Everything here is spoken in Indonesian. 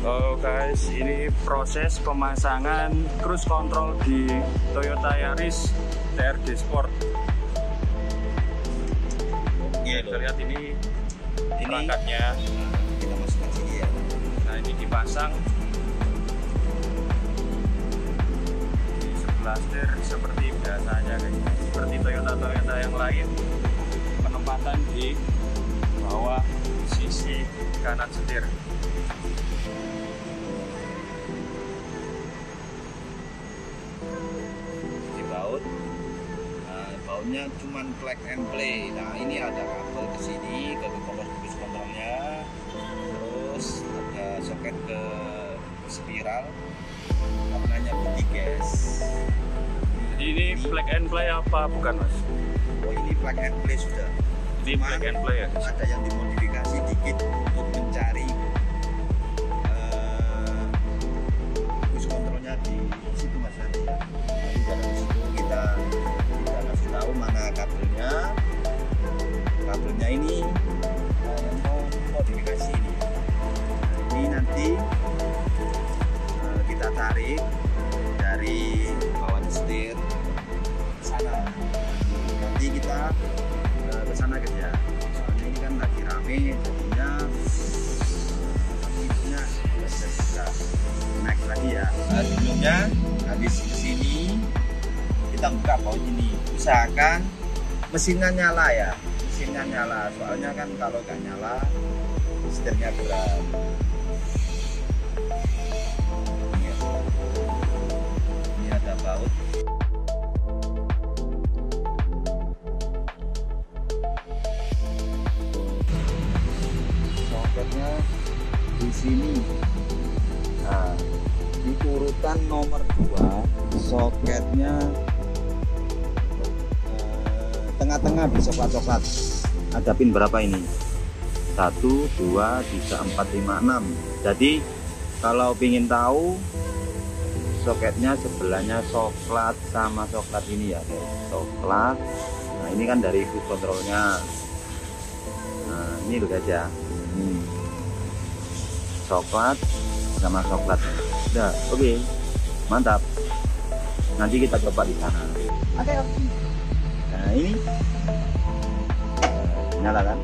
Oh guys, ini proses pemasangan cruise control di Toyota Yaris TRD Sport. Iya Kita lihat ini Ini perangkatnya. kita masukkan sini ya. Nah ini dipasang di sebelah setir seperti biasanya guys. Seperti Toyota Toyota yang lain. Penempatan di bawah sisi kanan setir. Di baut. Nah, bautnya cuman plug and play. Nah, ini ada kabel ke sini ke kompor cruise controlnya. Terus ada soket ke spiral. Warnanya putih guys. Jadi ini plug and play apa bukan mas? Oh ini plug and play sudah. Ini Cuman plug and play ya? Ada yang dimodifikasi dikit untuk mencari di situ mas nanti ya. Nanti dari situ kita kita kasih tahu mana kabelnya. Kabelnya ini eh, mau modifikasi ini. Nah, ini nanti eh, kita tarik lagi ya. Nah, sebelumnya habis sini kita buka baut ini. Usahakan mesinnya nyala ya. Mesinnya nyala. Soalnya kan kalau nggak nyala setirnya berat. Ini ya. Ini ada baut soketnya di sini nah di urutan nomor 2 soketnya eh, tengah-tengah di coklat-coklat. Ada pin berapa ini? 1 2 3 4 5 6 jadi kalau ingin tahu soketnya sebelahnya coklat sama coklat ini ya coklat. Nah ini kan dari cruise controlnya. Nah ini loh guys ya. Ini coklat sama coklat udah oke. Mantap. Nanti kita coba di sana. Oke, oke. nah ini nyala kan